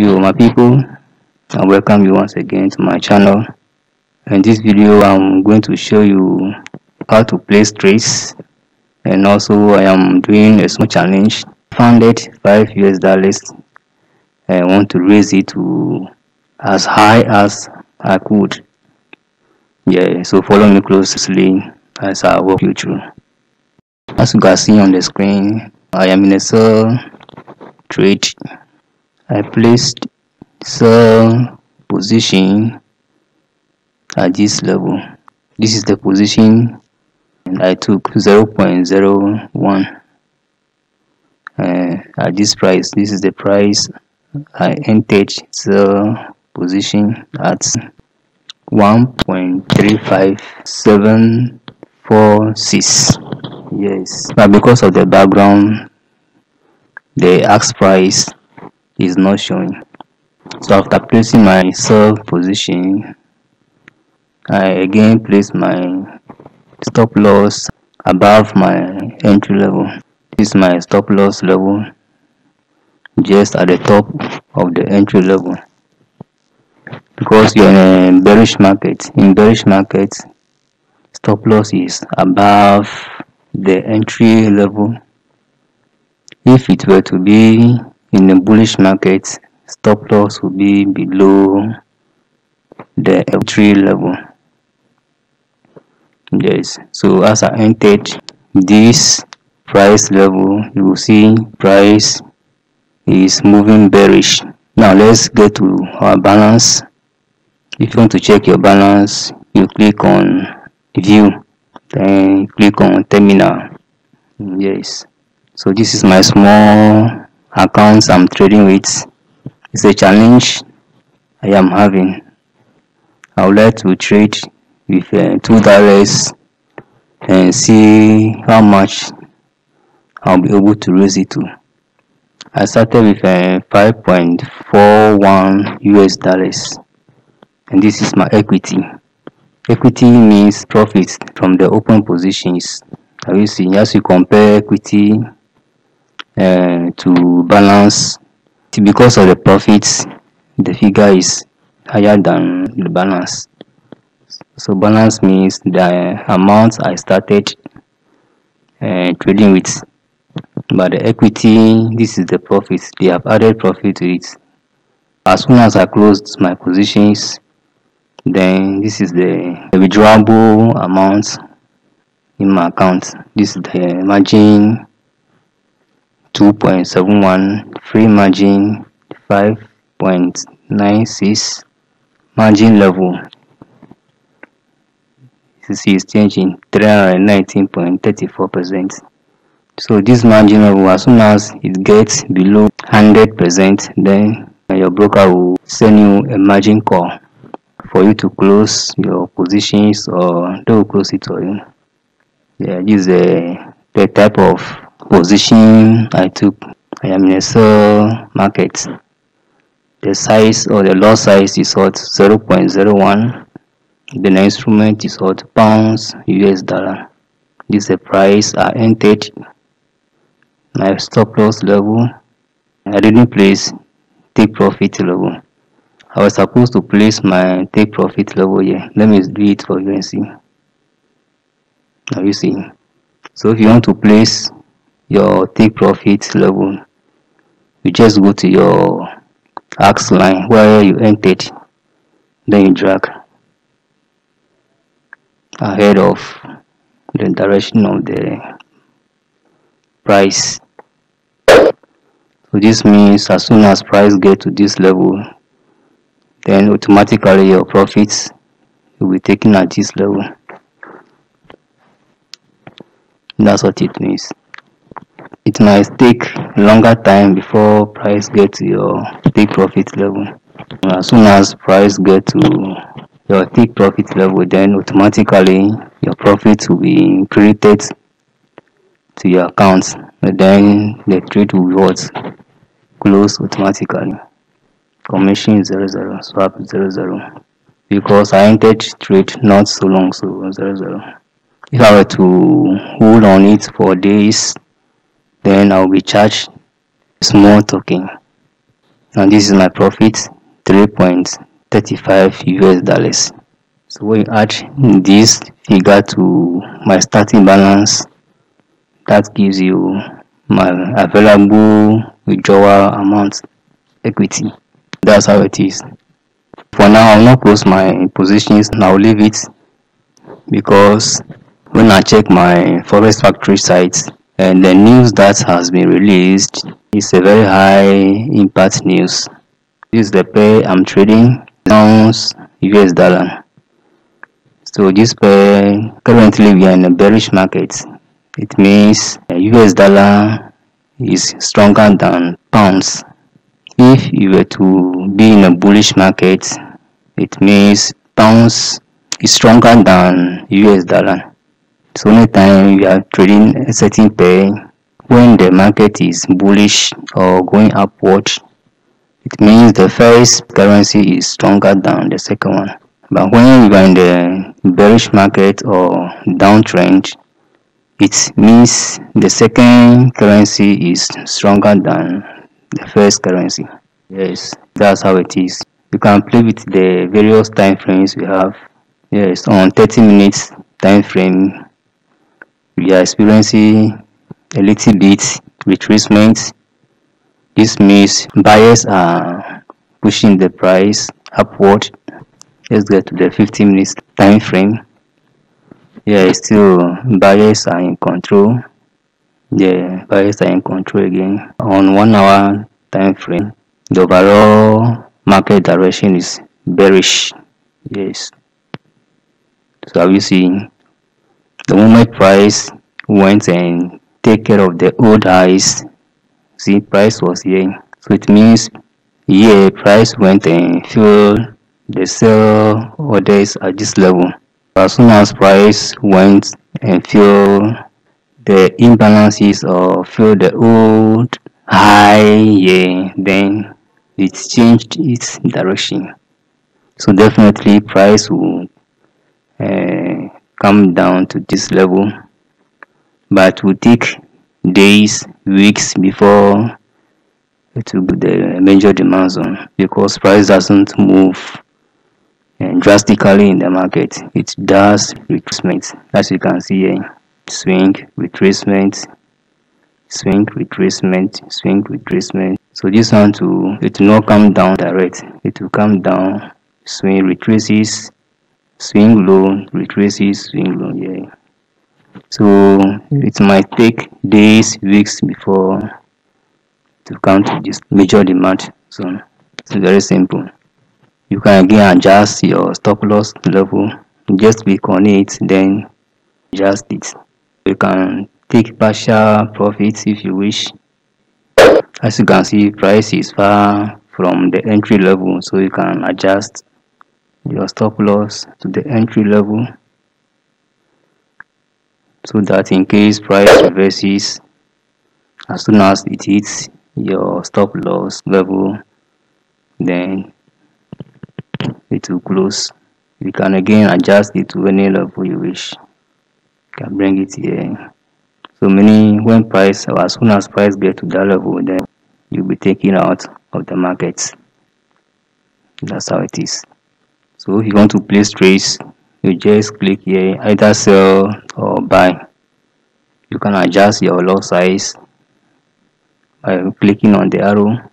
you my people. I welcome you once again to my channel. In this video i'm going to show you how to place trades and also i am doing a small challenge. Founded five us dollars. I want to raise it to as high as i could. Yeah so follow me closely as i walk you through. As you can see on the screen i am in a sell trade i placed sell position at this level. This is the position and I took 0.01 uh, at this price. This is the price I entered the position at 1.35746 yes. But because of the background the ask price is not showing. So after placing my sell position I again place my stop loss above my entry level. This is my stop loss level just at the top of the entry level. Because you're in a bearish market in bearish market stop loss is above the entry level. If it were to be in a bullish market stop loss will be below the entry level. Yes so as i entered this price level you will see price is moving bearish. Now let's get to our balance. If you want to check your balance you click on view then click on terminal. Yes so this is my small accounts i'm trading with is a challenge i am having i would like to trade with uh, two dollars and see how much I'll be able to raise it to. I started with uh, 5.41 US dollars and this is my equity. Equity means profit from the open positions. As you see, as you compare equity uh, to balance, because of the profits, the figure is higher than the balance. So balance means the amount I started uh, trading with. But the equity this is the profit they have added profit to it. As soon as I closed my positions then this is the, withdrawable amount in my account. This is the margin 2.71 free margin 5.96 margin level see is changing 319.34 percent. So this margin level as soon as it gets below 100 percent then your broker will send you a margin call for you to close your positions or they will close it for you. Yeah this is the, the type of position i took i am in a sell market. The size or the lot size is what 0.01 the instrument is what pounds us dollar. This is the price i entered. My stop loss level i didn't place take profit level. I was supposed to place my take profit level here. Let me do it for you and see. Now you see. So if you want to place your take profit level. You just go to your ask line where you entered then you drag ahead of the direction of the price. So this means as soon as price get to this level then automatically your profits will be taken at this level. That's what it means it might take longer time before price get to your take profit level. Uh, as soon as price get to your take profit level then automatically your profit will be credited to your account and then the trade will what close automatically. Commission 00 swap 00 because i entered trade not so long so 00 if i were to hold on it for days then i'll be charged small token. And this is my profit 3.35 US dollars. So when you add this figure to my starting balance that gives you my available withdrawal amount equity. That's how it is. For now i'll not post my positions. I'll leave it because when i check my forex factory site and the news that has been released is a very high impact news. This is the pair i'm trading. Pounds us dollar. So this pair currently we are in a bearish market. It means us dollar is stronger than pounds. If you were to be in a bullish market it means pounds is stronger than us dollar so anytime you are trading a certain pair when the market is bullish or going upward it means the first currency is stronger than the second one. But when you are in the bearish market or downtrend it means the second currency is stronger than the first currency. Yes that's how it is. You can play with the various time frames we have. Yes on 30 minutes time frame we are experiencing a little bit retracement. This means buyers are pushing the price upward. Let's get to the 15 minutes time frame yeah still buyers are in control. The buyers are in control again. On one hour time frame the overall market direction is bearish. Yes. So have you seen the moment price went and take care of the old highs see price was here. So it means here price went and fill the sell orders at this level. As soon as price went and fill the imbalances or fill the old high yeah then it changed its direction. So definitely price will uh, come down to this level. But will take days weeks before it will be the major demand zone because price doesn't move uh, drastically in the market. It does retracement as you can see here. Swing retracement swing retracement swing retracement. So this one to it will not come down direct. It will come down swing retraces swing low retraces swing low yeah. So it might take days weeks before to come to this major demand. So it's very simple. You can again adjust your stop loss level just click on it then adjust it. You can take partial profits if you wish. As you can see price is far from the entry level so you can adjust your stop loss to the entry level. So that in case price reverses as soon as it hits your stop loss level then it will close. You can again adjust it to any level you wish. You can bring it here. So many when price or as soon as price get to that level then you'll be taken out of the market. That's how it is so if you want to place trades you just click here either sell or buy. You can adjust your lot size by clicking on the arrow.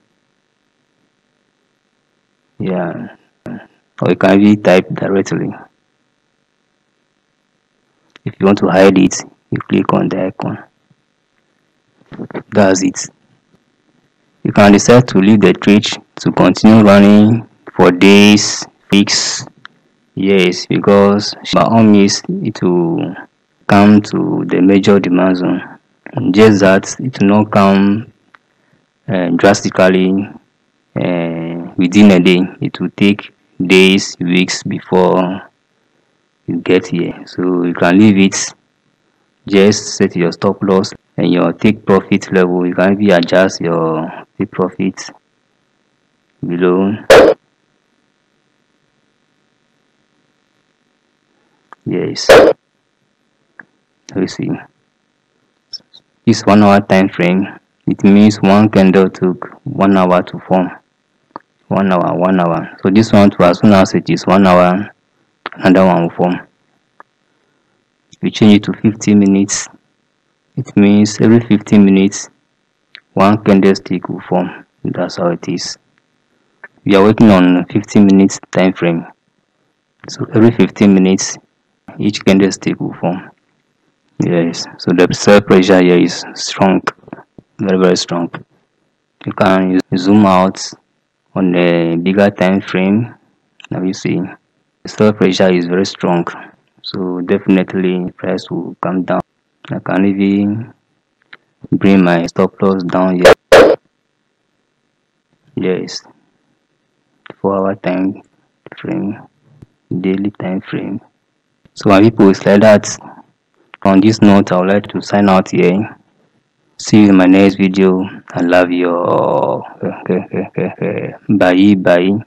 Yeah. Or you can even type directly. If you want to hide it you click on the icon. That's it. You can decide to leave the trade to continue running for days weeks yes because by all means it will come to the major demand zone just that it will not come uh, drastically uh, within a day. It will take days weeks before you get here. So you can leave it. Just set your stop loss and your take profit level. You can even adjust your take profit below yes. You see. This one hour time frame it means one candle took one hour to form. One hour one hour. So this one too as soon as it is one hour another one will form. If you change it to 50 minutes it means every 15 minutes one candlestick will form. That's how it is. We are working on 15 minutes time frame. So every 15 minutes each candlestick will form. Yes. So the sell pressure here is strong. Very very strong. You can zoom out on a bigger time frame. Now you see the sell pressure is very strong. So definitely price will come down. I can even bring my stop loss down here. Yes. Four hour time frame daily time frame so my people it's like that. On this note i would like to sign out here. See you in my next video. I love you all. Bye bye